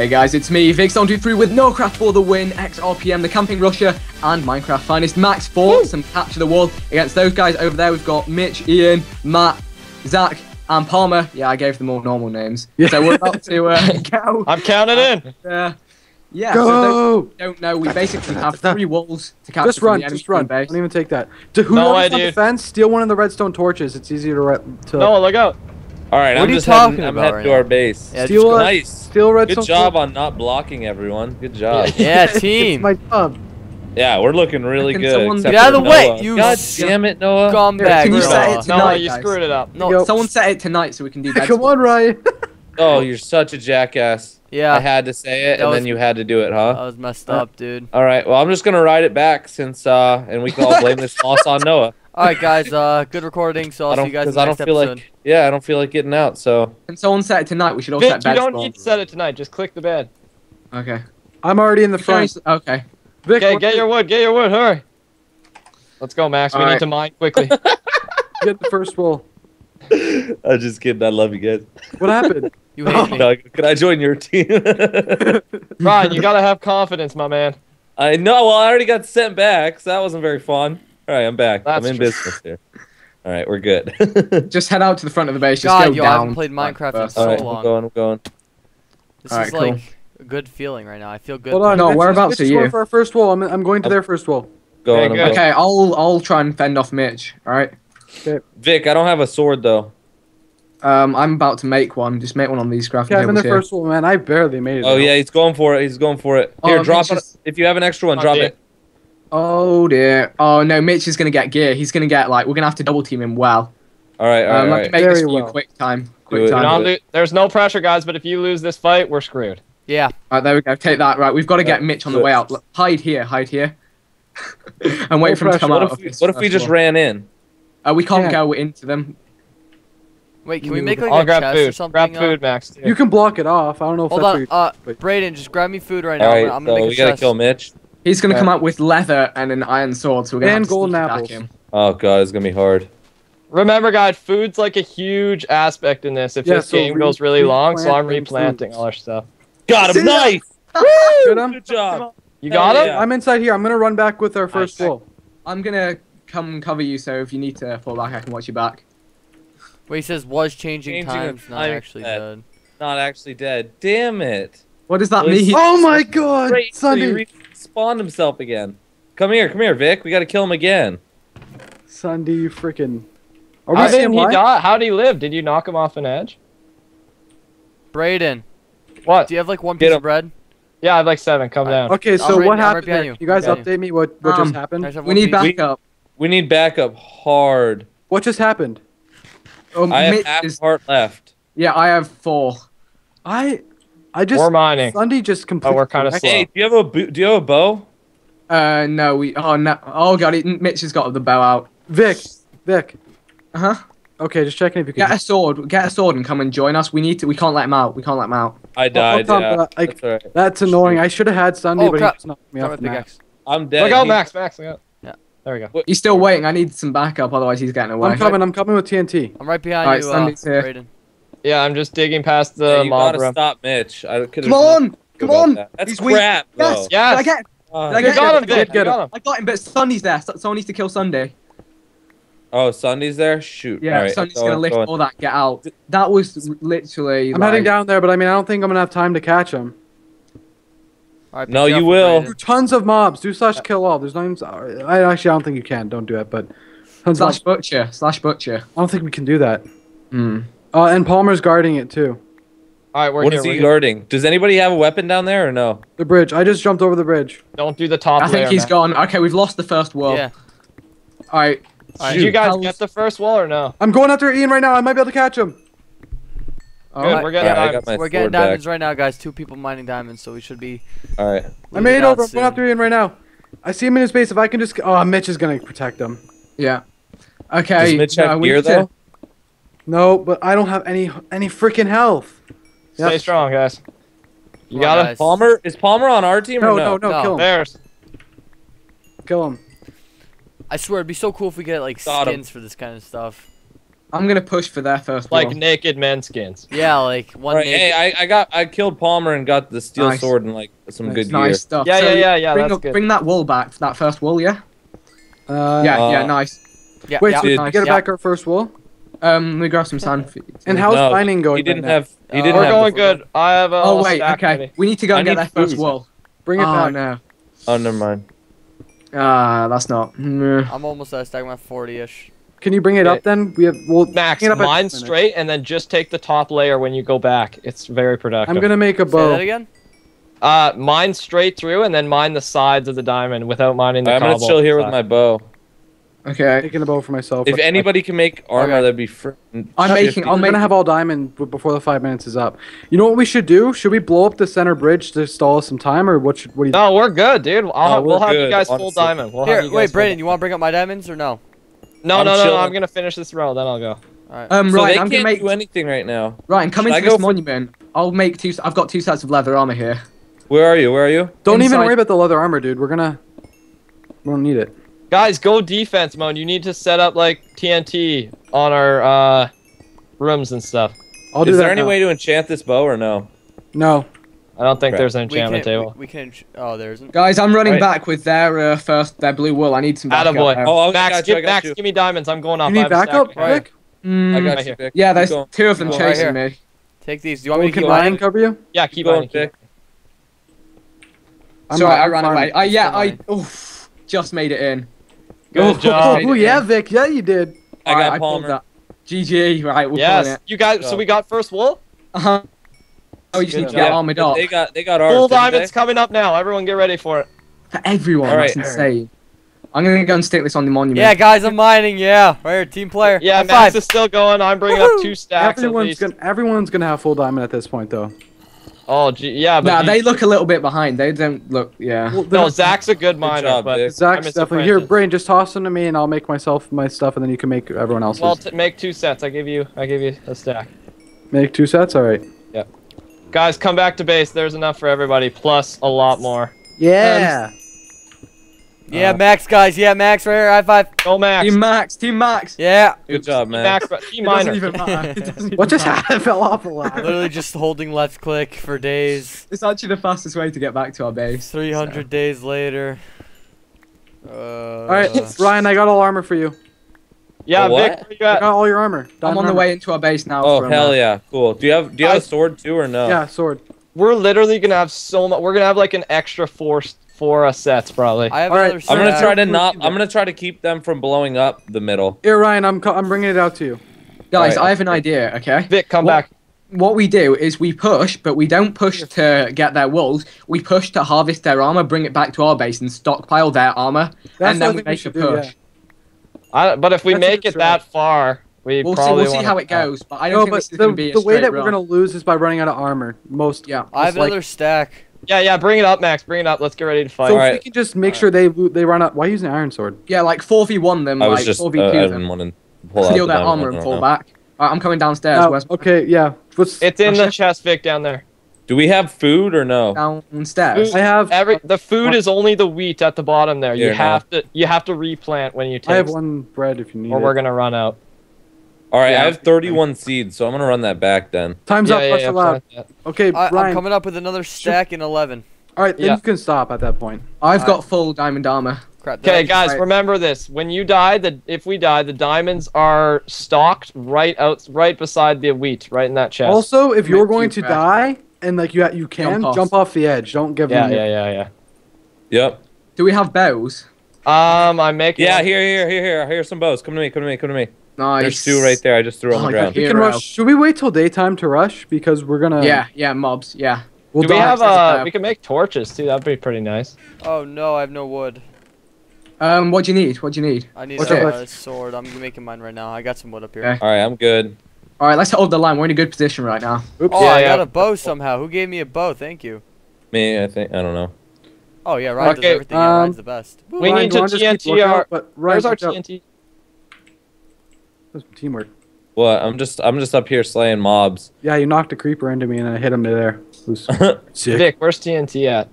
Hey guys, it's me, Vix123 with Noah Craft for the win, XRPM, the Camping Rusher, and Minecraft Finest Max for some Capture the Wool. Against those guys over there, we've got Mitch, Ian, Matt, Zach, and Palmer. Yeah, I gave them all normal names. So we're about to uh, go. I'm counting in. Uh, yeah, so those Go! who don't know, we basically have three wools to capture Just run, the just run. base. Don't even take that. To who No on the idea. fence, steal one of the redstone torches. It's easier to, re- to Noah, look out. All right, What I'm are you talking heading, I'm about heading right to our base. Yeah, steal a, nice. steal redstone Good job torch. on not blocking everyone. Good job. Yeah, It's team. my job. Yeah, we're looking really good. Get out of for the way, you God damn it, Noah. Scumbag. Can you set it Noah, tonight, you guys? screwed it up. No, Yo. Someone set it tonight so we can do that. Come on, Ryan. Oh, you're such a jackass. yeah, I had to say it, That and was- then you had to do it, that huh? was messed up, dude. All right. Well, I'm just gonna ride it back since, uh, and we can all blame this loss on Noah. All right, guys. Uh, good recording. So I I'll see don't you guys in because the I don't feel episode. like, yeah, I don't feel like getting out. So Can someone set it tonight? We should all Vic, set you don't need to set it tonight. Just click the bed. Okay. I'm already in the front. Okay. Vic, Okay, get your wood. Get your wood. Hurry. Let's go, Max. We All need to mine quickly. get the first wool. I'm just kidding. I love you guys. What happened? You hate me. No, can I join your team? Ryan, you gotta have confidence, my man. I know. Well, I already got sent back, so that wasn't very fun. All right, I'm back. That's I'm in true. business here. All right, we're good. Just head out to the front of the base. Just God, go yo, I haven't played Minecraft in so All right, long. I'm going. I'm going. This All is right, cool. like a good feeling right now. I feel good. Hold on. No, whereabouts are is going you? For our first wool. I'm, I'm going to their first wool. Going. Okay, I'm good. going. Okay, I'll I'll try and fend off Mitch. All right. Vic, I don't have a sword though. Um, I'm about to make one. Just make one on these crafting Okay, I'm in tables the here. first wall, man. I barely made it. Oh out. yeah, he's going for it. He's going for it. Oh, Here, Mitch drop it. is- If you have an extra one, Oh, drop dear. it. Oh dear. Oh no, Mitch is gonna get gear. He's gonna get like we're gonna have to double team him well. All right, all right, Um, all let me right. make this Very for you well. quick time. Quick time. know, do lo- there's no pressure, guys. But if you lose this fight, we're screwed. Yeah. Alright, there we go. Take that. Right, we've got to get Mitch on the way out. Look, Hide here. Hide here. and wait No for him to come pressure. out. What of if we, this what if we just wall. ran in? Uh, we can't Yeah. go into them. Wait, can we make like I'll a grab chest or food. something? Grab uh, food, Max. You can block it off. I don't know if Hold that's on, what uh, but- Braden, just grab me food right now. All I'm gonna, I'm so gonna we make a gotta kill Mitch. He's gonna Yeah. come out with leather and an iron sword, so we're gonna And have to golden sneak attack apples. him. Oh god, it's gonna be hard. Remember, guys, food's like a huge aspect in this. If Yeah, this so game goes really long, so I'm replanting foods. all our stuff. Got him. See ya. Nice. Good, Good job. You got him? yeah. I'm inside here. I'm gonna run back with our first Nice. wool. I'm gonna come cover you, so if you need to fall back, I can watch you back. Wait, he says was changing, Changing times, of not time, actually Ed. dead. Not actually dead. Damn it. What does that Well, mean? Oh my god! Great. Sundee! Respawned himself again. Come here, come here, Vic. We gotta kill him again. Sundee, you freaking. Are we How seeing did he live? die? How did he live? Did you knock him off an edge? Braden, What? do you have like one Get piece him. of bread? Yeah, I have like seven. Come down. Okay, so right- what I'm right happened? behind you. You guys Behind you. update me what what Um, just happened? I we need backup. We need backup hard. What just happened? Um, I have half is- heart left. yeah, I have four. I I just We're mining. Sundee just completely. we're kinda wrecked- slow. Hey, do you have a bo- do you have a bow? Uh, no, we. Oh no. Oh god, it, Mitch has got the bow out. Vic, Vic. Uh huh. Okay, just checking if you can. Get a sword. Get a sword and come and join us. We need to. We can't let him out. We can't let him out. I died. hold on, yeah. but, like, That's all right. That's annoying. I should have had Sundee, Oh, but crap. he just knocked me off with the map. I'm dead. Look out, Max. Max. Look out. Yeah. There we go. He's still waiting. I need some backup, otherwise he's getting away. I'm coming. I'm coming with TNT. I'm right behind Alright, you, uh, Sunny's here. Braden. Yeah, I'm just digging past the Yeah, the you mob gotta room. stop Mitch. I Come on! Come on! That's He's weak. crap, bro. Yes. Yes. Did I get? Uh, Did I get got him? him, Vic. Get You him. got him. I got him, but Sundee's there. So- Someone needs to kill Sundee. oh, Sundee's there. Shoot. Yeah, All right, Sunny's I'm gonna going, lift going. all that. Get out. That was literally. I'm like, heading down there, but I mean, I don't think I'm gonna have time to catch him. Alright, No, you will. Braden. Tons of mobs. Do slash kill all. There's no. even- I actually I don't think you can. Don't do it. But tons Slash mobs. butcher. Slash butcher. I don't think we can do that. Hmm. Uh, and Palmer's guarding it too. All right, we're What here. is we're he here. guarding? Does anybody have a weapon down there or no? The bridge. I just jumped over the bridge. Don't do the top I think layer, he's man. gone. Okay, we've lost the first wool. Yeah. All right. Alright. Did you guys How's- get the first wool or no? I'm going after Ian right now. I might be able to catch him. All Good, right. we're getting All right, I diamonds. my We're getting sword back. diamonds right now, guys. Two people mining diamonds, so we should be. All right. I made it leaving over. out I'm going after Ian right now. I see him in his base. If I can just. Oh, Mitch is gonna protect him. Yeah. Okay. Does Mitch no, have we gear need to- though? No, but I don't have any any freaking health. Stay Yep. strong, guys. You Come got on, him? guys. Palmer is Palmer on our team No, or no, no? no, No. kill him. There's. Kill him. I swear, it'd be so cool if we get like Got him. skins for this kind of stuff. I'm gonna push for that first Like wool. naked men skins. Yeah, like one. Alright, naked- hey, I, I got I killed Palmer and got the steel Nice. sword and like some Nice, good nice gear. stuff. Yeah, So yeah, yeah, yeah. Bring, That's up, good. bring that wool back, that first wool, yeah. Uh, Yeah, yeah, Uh, nice. yeah, Wait, yeah. so nice. we get it back our first wool? Um, let me grab some sand. For you. And how's No, mining going? He didn't right now? have. He Uh, didn't We're have. going good. I have a Oh wait, stack okay. ready. We need to go I and get need that first food. wall. Bring it oh back. no. Oh, never mind. Ah, that's not. mm, I'm almost at a stack. I'm at 40ish. Can you bring it Okay. up then? We have. We'll Max, bring it up at mine straight, and then just take the top layer when you go back. It's very productive. I'm gonna make a bow. Say bow. that again. Uh, mine straight through, and then mine the sides of the diamond without mining the I'm gonna cobble chill here with my bow. Okay. Making a bow for myself. If anybody can make armor, Okay. that'd be fr- I'm making. I'm gonna have all diamond before the five minutes is up. You know what we should do? Should we blow up the center bridge to stall us some time, or what? Should, what do you? No, we're good, dude. I'll, No, we're we'll have you good, guys full diamond. We'll Here, have you wait, full Brandon, you want to bring up my diamonds or no? No, I'm no, no, no. I'm gonna finish this row, then I'll go. Alright. Um, so right. they I'm gonna can't make. do anything right now. Right, come Should into I this for- monument. I'll make two. I've got two sets of leather armor here. Where are you? Where are you? Don't even worry about the leather armor, dude. We're gonna. We don't need it. Guys, go defense mode. You need to set up like TNT on our uh rooms and stuff. I'll do Is that. there any now. way to enchant this bow or no? No. I don't think Right. there's an we can, enchantment table. We, we can. Oh, there isn't. Guys, I'm running Right. back with their uh, first their blue wool. I need some backup. Attaboy. there. Oh, I Max, you, I give, got Max, you. give me diamonds. I'm going off. You need have a backup, right Vic? Mm, I got Right you. here. Vic. Yeah, there's going. two of them chasing Right me. Take these. Do you want me to Can keep Ryan mining? cover you? Yeah, keep going, going. Vic. I'm Sorry, I I'm ran away. I yeah, I oof, just made it in. Good oh, job. Oh, yeah, Vic. Yeah, you did. I got pulled Palmer. that. GG. Right, we're pulling Yes, it. you guys. So we got first wool. Uh-huh. Oh, you just Good need to get armored but up. They got they got ours. Full diamonds they? coming up now. Everyone, get ready for it. For everyone, Alright. that's insane. I'm gonna go and stick this on the monument. Yeah, guys, I'm mining. Yeah, right here, team player. Yeah, High Max five. is still going. I'm bringing up two stacks at Everyone's least. gonna everyone's gonna have full diamond at this point, though. Oh, gee, yeah, but Nah, you- they look a little bit behind. They don't look. Yeah. Well, no, Zach's a good miner, job, but Vic. I'm Zach's his definitely here. Brain, just toss them to me, and I'll make myself my stuff, and then you can make everyone else's. Well, t- make two sets. I give you, I give you a stack. make two sets. All right. Yeah. Guys, come back to base. There's enough for everybody, plus a lot more. Yeah. Yeah, Uh, Max, guys. Yeah, Max, right here. High five. Go Max. Team Max. Team Max. Yeah. Good job, man. Max, but team It doesn't miner. even matter. It doesn't what just happened? I fell off a lot. Literally just holding left click for days. It's actually the fastest way to get back to our base. 300 days later. Uh, All right, Ryan, I got all armor for you. Yeah, A what? Vic, where you I got all your armor. I'm Diamond on the way into our base now. Oh hell uh, yeah, cool. Do you have do you have a sword too or no? Yeah, sword. We're literally gonna have so much. We're gonna have like an extra four four uh, sets probably. I have All right, another I'm gonna try to not. I'm gonna try to keep them from blowing up the middle. Here, Ryan, I'm co- I'm bringing it out to you. Guys, Alright. I have an idea. Okay. Vic, come What- back. What we do is we push, but we don't push to get their wolves. We push to harvest their armor, bring it back to our base, and stockpile their armor, That's and then we think we make a should do, push. yeah. I, but if we That's make good it that far, we We'll see. We'll see how it goes. But I don't No, think but this is going to the, be a the way straight that we're gonna lose is by running out of armor. Most. Yeah. I have like- another stack. Yeah, yeah. Bring it up, Max. Bring it up. Let's get ready to fight. So if we can just make sure they they run out. Why using an iron sword? Yeah, like four v one them, I was like just. Uh, four v I two didn't want to pull out Steal the their armor and fall know. back. Alright, I'm coming downstairs. Oh, Where's okay, yeah. What's It's in the chest, Vic, down there. Do we have food or no? downstairs? I have Every the food is only the wheat at the bottom there. You Here, now. have to you have to replant when you take, I have one bread if you need it. or it. we're gonna run out. All right, Yeah. I have 31 seeds, so I'm gonna run that back then. Time's yeah, up. yeah, Rush yeah, allowed. plant. Okay, I, I'm coming up with another stack in 11. All right, then Yeah. you can stop at that point. I've Alright. got full diamond armor. Crap. did I Okay, guys, right. remember this. When you die, the if we die, the diamonds are stocked right out, right beside the wheat, right in that chest. Also, if you're Make going to fast. die and like you you can Jump jump off. off, the edge. Don't give yeah, them. yeah, yeah, yeah. Yep. Do we have bows? Um, I'm making. Yeah, here, here, here, here. Here's some bows. Come to me. Come to me. Come to me. Nice. There's two right there. I just threw on Oh, the ground. We can rush. Should we wait till daytime to rush because we're gonna? Yeah, yeah, mobs. Yeah. We'll Do we have uh? We can make torches too. That'd be pretty nice. Oh no, I have no wood. Um, what do you need? What do you need? I need What's a uh, sword. I'm making mine right now. I got some wood up here. Okay. All right, I'm good. All right, let's hold the line. We're in a good position right now. Oops. Oh, Yeah, I yeah. got a bow somehow. Who gave me a bow? Thank you. Me, I think. I don't know. Oh yeah, Ryan Okay, does everything. yeah, um, Ryan's the best. We Ryan, need do to you wanna just keep TNT our- lookout? But Ryan, Where's our watch out. TNT? That's teamwork. What? I'm just. I'm just up here slaying mobs. Yeah, you knocked a creeper into me and I hit him to there. It sick. Vic, where's TNT at?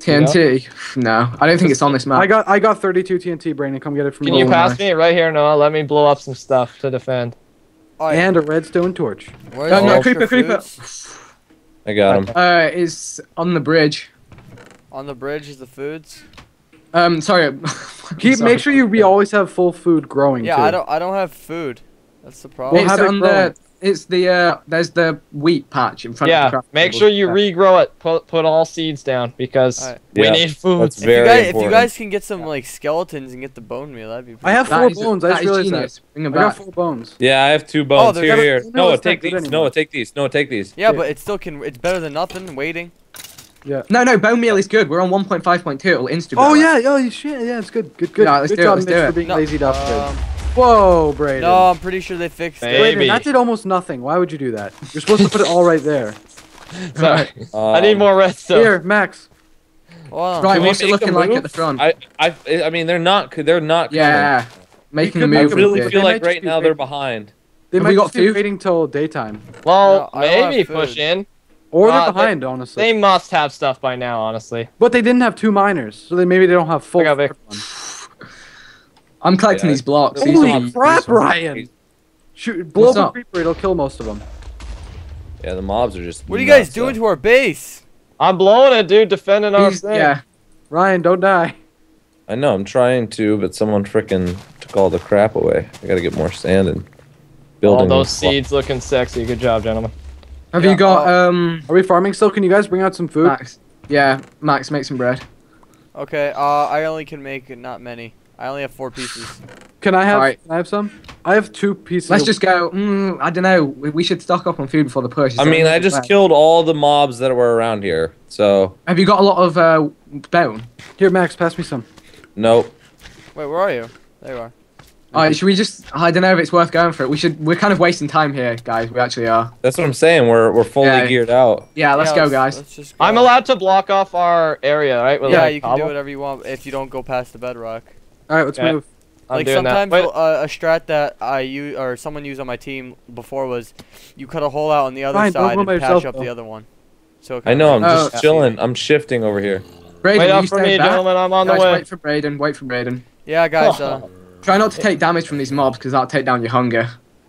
TNT? No, I don't think it's on this map. I got I got 32 TNT, Brandon. Come get it from Can you pass nice. me right here, Noah? Let me blow up some stuff to defend. Alright, and a redstone torch. where's No, the no, creeper, creeper. foods? I got him. Uh, is on the bridge. On the bridge is the foods. Um, sorry. Keep Sorry. make sure you we always have full food growing. Yeah, too. I don't I don't have food. That's the problem. Well, It's have it on the. It's the. Uh, there's the wheat patch in front of the Yeah, make sure you Yeah. regrow it. Put put all seeds down because Alright. we Yeah, need food. That's if you very guys if you guys can get some like skeletons and get the bone meal, that'd be. I have That four is- bones. I that just realized genius. Bring that. them I got four bones. Yeah, I have two bones. there's here, never- here. no, Noah, take these. anymore. Noah, take these. Noah, take these. Yeah, Yeah. but it still can. It's better than nothing. Waiting. No, no, bone meal is good. We're on 1.5.2. It'll insta. Oh yeah, oh you shit, yeah, it's good, good, good. Yeah, let's good do it, job, let's Mitch, do for it. being No, lazy to. Um, Whoa, Brayden. no, I'm pretty sure they fixed Hey. it. Brayden, Maybe. that did almost nothing. Why would you do that? You're supposed to put it all right there. Sorry. Um, I need more redstone. Here, Max. Wow. Right, Can we what's it make looking like move? at the front? I, I, I mean, they're not. They're not. coming. yeah, making You a could I move. make really with They feel might like just right be now they're waiting. behind. They Have might we got just be food? waiting till daytime, Well, No, I don't have maybe food. push in. Or they're Uh, they- behind, honestly. They must have stuff by now, honestly. But they didn't have two miners, so they maybe they don't have full. I got Vic. third one. I'm collecting Yeah. these blocks. These Holy will be crap, useful. Ryan! Shoot, blow What's up a creeper, it'll kill most of them. Yeah, the mobs are just. What are you guys doing though. to our base? I'm blowing it, dude. Defending our These- thing. yeah, Ryan, don't die. I know. I'm trying to, but someone freaking took all the crap away. I gotta get more sand and building. All those seeds looking sexy. Good job, gentlemen. Have Yeah, you got uh, um Are we farming still? Can you guys bring out some food? Max? Yeah, Max, make some bread. Okay. Uh, I only can make not many. I only have four pieces. Can I have? Alright. Can I have some? I have two pieces. Let's just go. Mm, I don't know. We, we should stock up on food before the push. Is I mean, I just left? killed all the mobs that were around here. So Have you got a lot of uh, bone? Here, Max, pass me some. nope. Wait, where are you? There you are. Alright, should we just? I don't know if it's worth going for it. We should. We're kind of wasting time here, guys. We actually are. That's what I'm saying. We're we're fully Yeah. geared out. Yeah, let's Yeah, go, guys. Let's just go. I'm allowed to block off our area, right? With Yeah, like you can do whatever you want if you don't go past the bedrock. All right, let's Okay. move. I'm like doing that. sometimes Wait, uh, a strat that I use or someone used on my team before was you cut a hole out on the other Ryan, side and patch yourself, up the other one. So I know. I'm Oh, just it chilling. I'm shifting over here. Braden, wait up for me, back. gentlemen. I'm on the way. wait for Braden. Wait for Braden. Yeah, guys. Uh, Try not to take damage from these mobs because that'll take down your hunger.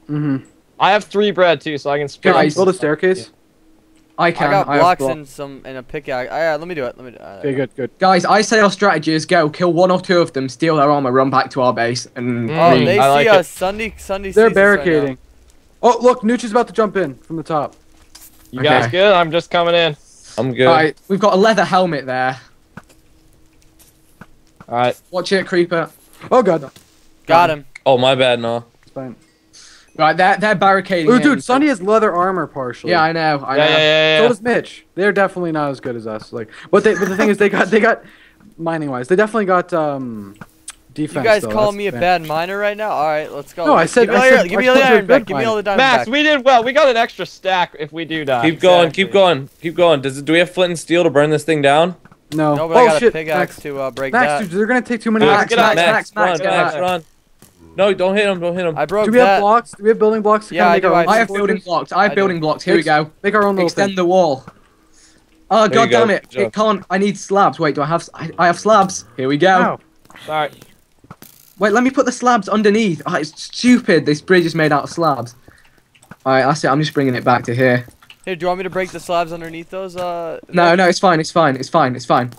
Mm-hmm. I have three bread too, so I can split. Guys, Build a staircase. I can. I got have blocks block- and some and a pickaxe. Uh, yeah, let me do it. Let me. Do it. Okay, good, good. Guys, I say our strategy is go kill one or two of them, steal their armor, run back to our base, and Mm. Oh, they I see like it. us. Sundee, Sundee. They're sees us right barricading. oh, look, Nooch is about to jump in from the top. You guys good? I'm just coming in. I'm good. Alright, we've got a leather helmet there. All right. Watch it, creeper. Oh god, Got him. Oh, my bad, no. it's fine. Right, they're they're barricading. Oh, dude, Sonny has leather armor partially. Yeah, I know. I Yeah, know. yeah, yeah, So yeah. does Mitch. They're definitely not as good as us. Like, but they, but the thing is, they got, they got, mining wise, they definitely got um, defense. You guys though, calling that's me a bad miner right now? All right, let's go. No, I said- Give me all I your, said- give me all the iron a back. Give me all the diamonds Max, back. we did well. We got an extra stack if we do die. Keep going. Keep going. Keep going. Does it, do we have flint and steel to burn this thing down? No. No, but oh I got a shit, pickaxe Max, to uh, break Max, that. dude, they're gonna take too many. Max, Max, Max, Max, Max, run, Max, Max, Max. run. No, don't hit him. Don't hit him. I broke do we that. have blocks? Do we have building blocks? to Yeah, kinda I make do, our I own I have building blocks. I have I building do. blocks. Here we go. Make our own little Extend thing. the wall. Oh There you god go. damn it! It can't. I need slabs. Wait, do I have? s- I, I have slabs. Here we go. Wow. Sorry. Wait, let me put the slabs underneath. Oh, it's stupid. This bridge is made out of slabs. Alright, that's it. I'm just bringing it back to here. Here, do you want me to break the slabs underneath those? Uh. No, no, it's fine. It's fine. It's fine. It's fine.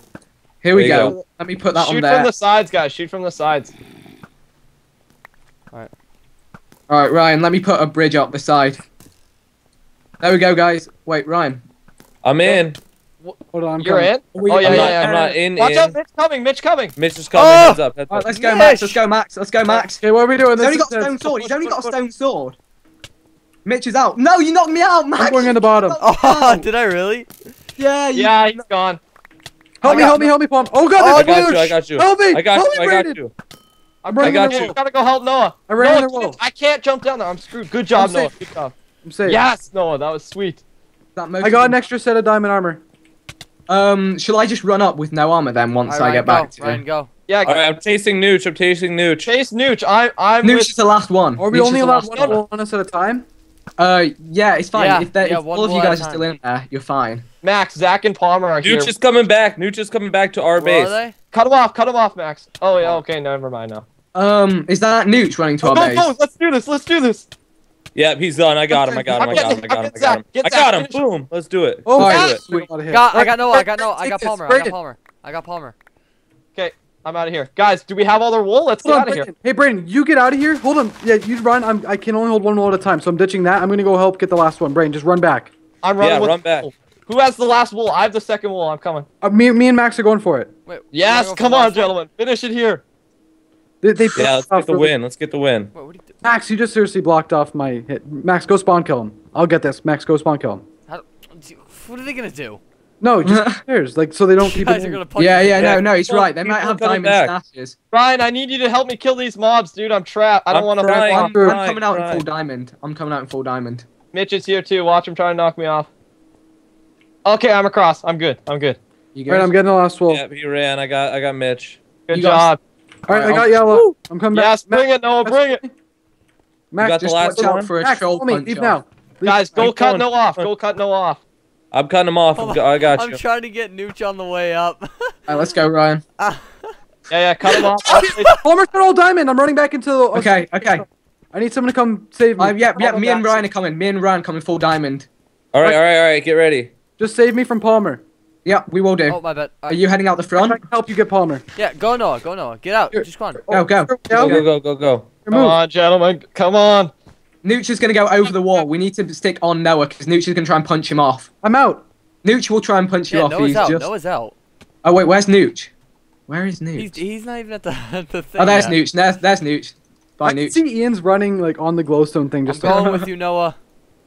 Here we There you go. go. Let me put that Shoot on there. Shoot from the sides, guys. Shoot from the sides. Alright, Ryan, let me put a bridge up the side. There we go, guys. Wait, Ryan. I'm in. Hold on, I'm You're coming. in. Oh yeah, oh, I'm yeah, not. yeah. I'm not in. Watch in. out, Mitch coming. Mitch coming. Mitch is coming. Oh! Heads up. Heads Alright, up. let's go, Yes! Max. Let's go, Max. Let's go, Max. Okay, what are we doing? He's only got a stone sword. He's only got a stone sword. Mitch is out. No, you knocked me out, Max. I'm going in the bottom. Oh, did I really? Yeah, you Yeah, he's gone. Help me, got- help me, help me, Palm. Oh god, Oh, I there's got you. I got you. Help me! I got help you. me, I got you. I'm I running got in the you. wall. Gotta go help Noah. I ran in Noah, the wall. I can't jump down there. I'm screwed. Good job, I'm Noah. safe. Good job. I'm safe. Yes, Noah. That was sweet. That I got an extra set of diamond armor. Um, shall I just run up with no armor then once All I get Ryan, back go. to Ryan, go. Yeah. All right, I'm chasing Nooch. I'm chasing Nooch. Chase Nooch. I, I'm Nooch with. is the last one. Are we Nooch only the allowed last one one. bull on us at a time? Uh, yeah, it's fine. Yeah, if they- yeah, if all of you bull at a guys are still in there, you're fine. Max, Zach, and Palmer are here. Nooch is coming back. Nooch is coming back to our Where are base. they? Cut him off. Cut him off, Max. Oh yeah. Okay. Never mind now. Um, is that Nooch running to Oh, our go, base? go. Let's do this. Let's do this. Yep, he's done. I got him. I got him. I got him. I got him. I got him. I got him. Boom. Let's do it. Oh, Alright, yes. sweet. A lot. Got, I got Alright, Noah. I got Noah. I got Palmer. I got. Palmer. I got Palmer. Okay, I'm out of here. Guys, do we have all their wool? Let's get on, out of here. Hey, Brayden, you get out of here. Hold on. Yeah, you run. I'm, I can only hold one wool at a time, so I'm ditching that. I'm gonna go help get the last one. Brayden, just run back. I'm running Yeah, with run back. wool. Who has the last wool? I have the second wool. I'm coming. Uh, me, me and Max are going for it. Wait. Yes, go come on, gentlemen. Finish it here. They, they Yeah, let's blocked get the off win. Let's get the win. Wait, what you? Max, you just seriously blocked off my hit. Max, go spawn kill him. I'll get this. Max, go spawn kill him. How, what are they gonna do? No, just stairs, like so they don't You keep guys it. are gonna punch Yeah, yeah, in no, no, he's right. They might have diamond back. stashes. Ryan, I need you to help me kill these mobs, dude. I'm trapped. I don't want to trying. run. I'm, Sure. I'm coming out in full diamond. I'm coming out in full diamond. Mitch is here too. Watch him try to knock me off. Okay, I'm across. I'm good. I'm good. You All right, guys? I'm getting the last wool. Yep, he ran. I got. I got Mitch. Good You guys- job. All right, I got yellow. I'm coming back. Yes, bring it, Noah. Bring it. Max, got the Just last watch out one? for a Max, troll follow me. punch Leave now. Leave. Guys, go I'm cut going. no off. Go cut no off. I'm cutting him off. I'm, I got I'm trying to get Nooch on the way up. Alright, let's go, Ryan. Yeah, yeah, cut him off. Palmer's got all diamond. I'm running back into the. Okay, okay. I need someone to come save me. Uh, yeah, yeah. Me and. Ryan are coming. Me and Ryan coming full diamond. All right, all right, all right. Get ready. Just save me from Palmer. Yeah, we will do. oh my bad. Are you heading out the I front? can help you get Palmer. Yeah, go Noah. Go Noah. Get out. Here. Just come on. Go, go. Go, Go, go, go, go, go. Come move. on, gentlemen. Come on. Nooch is gonna go over the wall. We need to stick on Noah because Nooch is gonna try and punch him off. I'm out. Nooch will try and punch you Yeah, off. Noah's He's out. just. Noah's out. Oh wait, where's Nooch? Where is Nooch? He's he's not even at the at the thing. oh, there's yet. Nooch. There's there's Nooch. Bye, I can Nooch. see Ian's running like on the glowstone thing. I'm Just going with you, Noah.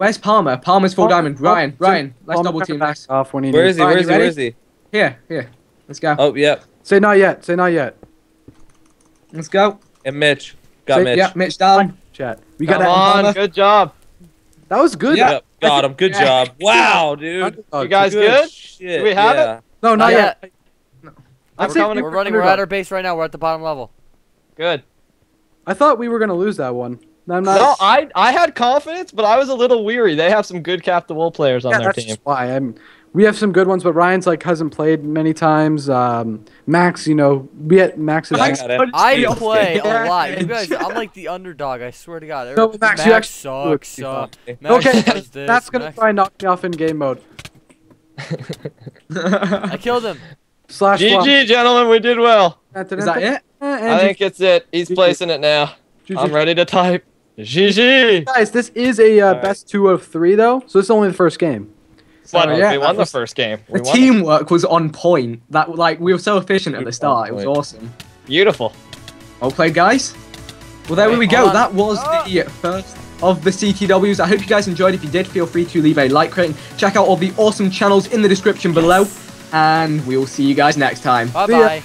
Where's Palmer? Palmer's full Palmer- diamond. Ryan, Ryan, let's Palmer double team back this. off when he Where needs- is he? Ryan, Where you is he? Where ready? is he? Here, here. Let's go. Oh, yep. Say not yet. Say not yet. Let's go. And Mitch. Got Say- Mitch. Yeah, Mitch down. Chat. We got Come that. on. Palmer. Good job. That was good. Yeah. Yep. Got him. Good Yeah. job. Wow, dude. Underdog. You guys Good good? Shit. Do we have it? No, not Not yet. yet. I'm That's it. coming. We're running. We're at our base right now. We're at the bottom level. Good. I thought we were gonna lose that one. No, I'm not. No, I I had confidence, but I was a little weary. They have some good cap the wool players on yeah, their that's team. just why. I'm. We have some good ones, but Ryan's like hasn't played many times. Um, Max, you know, we had Max. Is I. I play a lot. You guys, I'm like the underdog. I swear to God. No, Max, you actually sucks. do it. Uh, Max Okay, does this, Matt's gonna Max- try and knock me off in game mode. I killed him. Slash. flop. GG, gentlemen, we did well. Is that it? I think it's it. He's GG. placing it now. GG. I'm ready to type. GG. Guys, this is a uh, Alright. best two of three though, so this is only the first game. But So, yeah, we that won the first game. We The won it. teamwork was on point. That like we were so efficient at the start. It was awesome. Beautiful. Well played, guys. Well, there Wait, we go. on. That was Ah. the first of the CTWs. I hope you guys enjoyed. If you did, feel free to leave a like rating. Check out all the awesome channels in the description below. And we will see you guys next time. Bye See ya. bye.